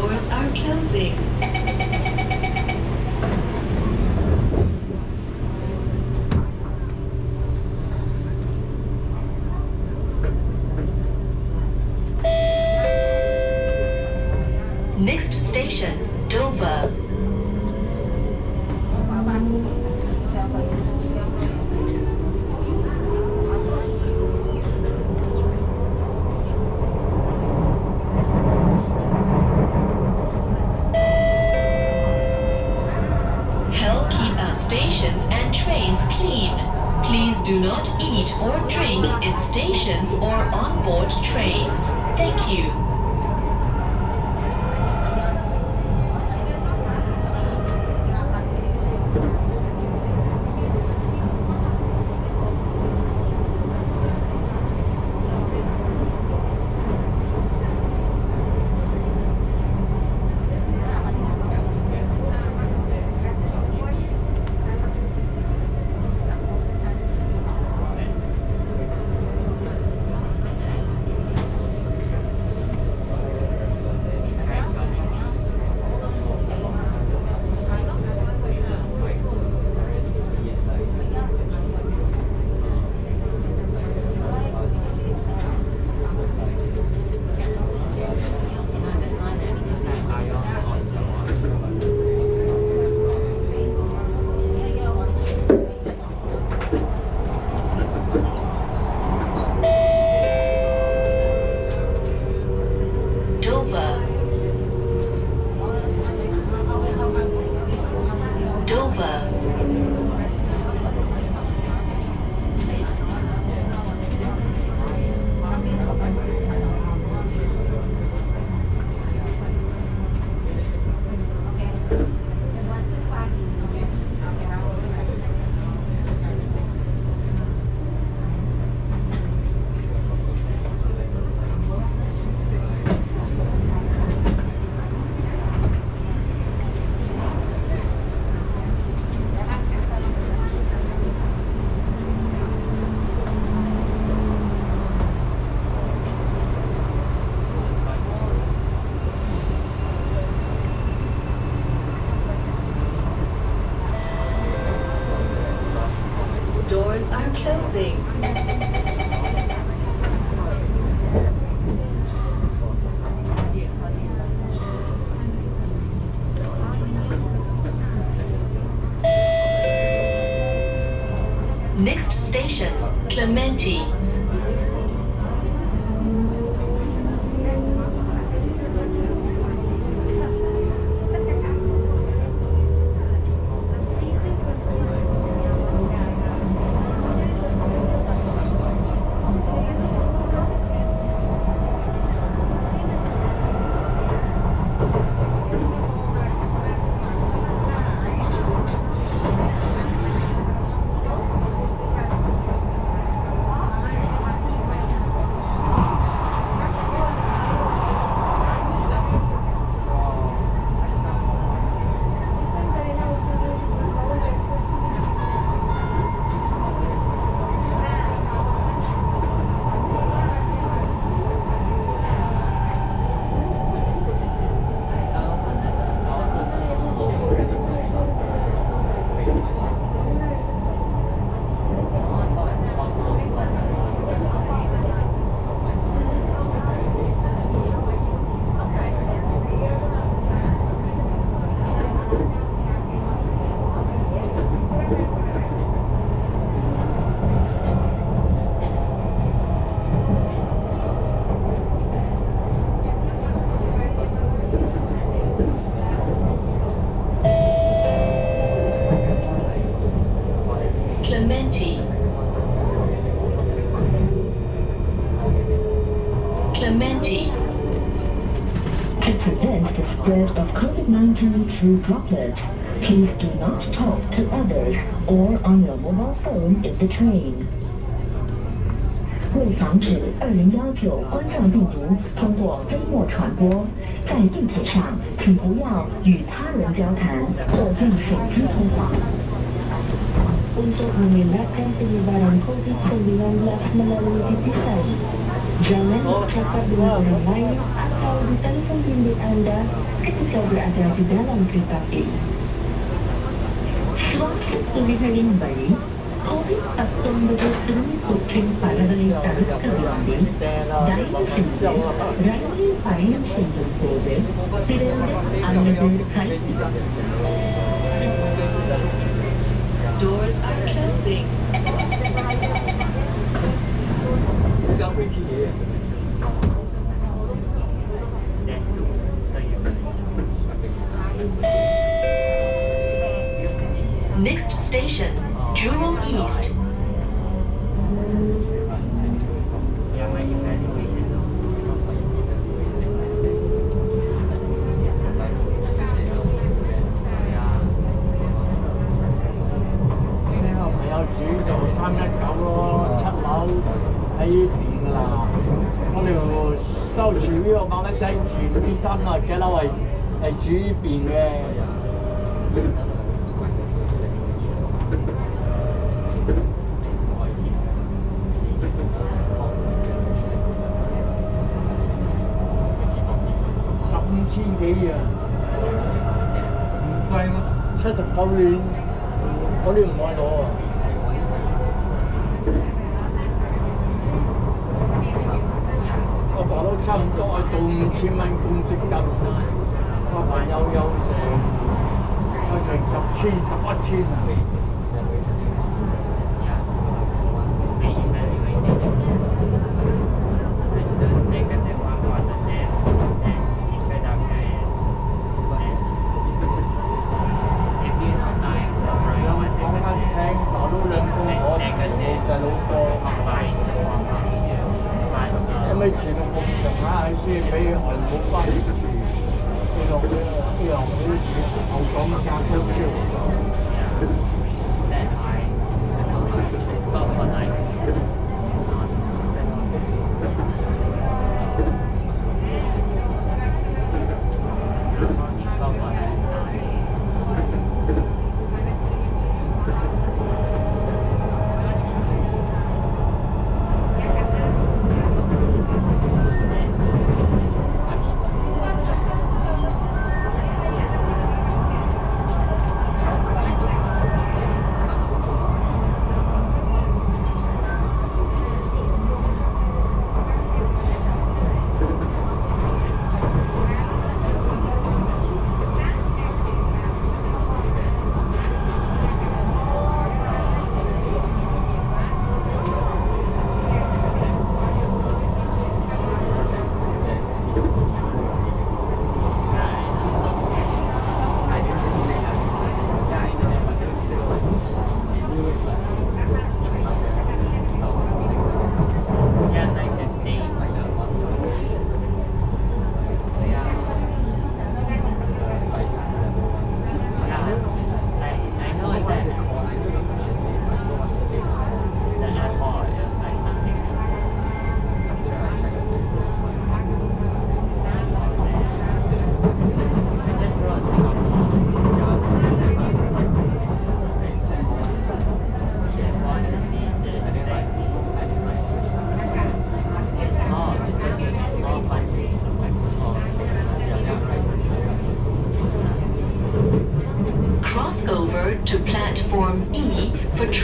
doors are closing. Doors are closing. Clementi. To prevent the spread of COVID-19 through droplets, please do not talk to others or on your mobile phone in the train. 为防止2019冠状病毒通过飞沫传播，在地铁上请不要与他人交谈或用手机通话。untuk memindahkan penyebaran COVID-19 melalui titisan. Jangan bercakap dengan orang lain atau di telepon bimbit Anda ketika berada di dalam kereta api. சுவாசத்துளிகளின் வழி கோவிட் பத்தொன்பது சிறுமி தொற்றின் பரவலை தடுக்க விரும்பி தயவு செஞ்சு ரயிலில் பயணம் செய்யும் போது திறந்த அல்லது கை closing. Next station, Jurong East. 喺呢邊㗎啦。我哋收住呢個馬蚊仔住啲衫啊，幾樓係係住呢邊嘅。十五千幾啊！唔貴咩？七十九年，嗰啲唔愛攞啊！我都差唔多啊到五千蚊公積金，個朋友有成有成十千十一千啊！呢樣嗰啲住後港價都超。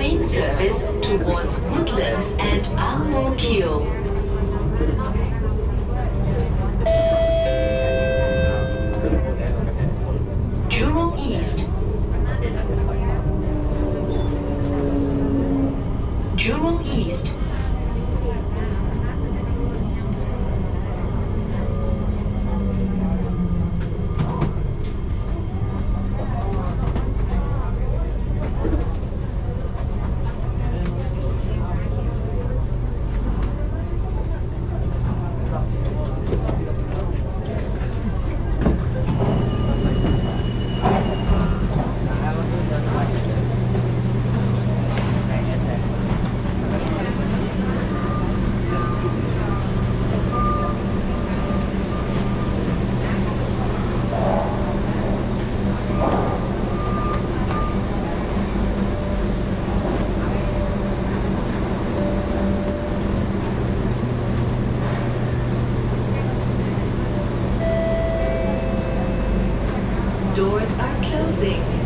Train service towards Woodlands and Ang Mo. Jurong East. Jurong East. Doors are closing.